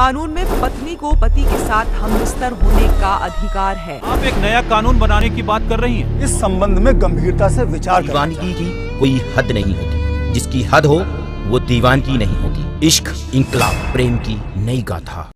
कानून में पत्नी को पति के साथ हमबिस्तर होने का अधिकार है। आप एक नया कानून बनाने की बात कर रही हैं? इस संबंध में गंभीरता से विचार दीवानगी की कोई हद नहीं होती। जिसकी हद हो वो दीवानगी नहीं होती। इश्क इंकलाब प्रेम की नई गाथा।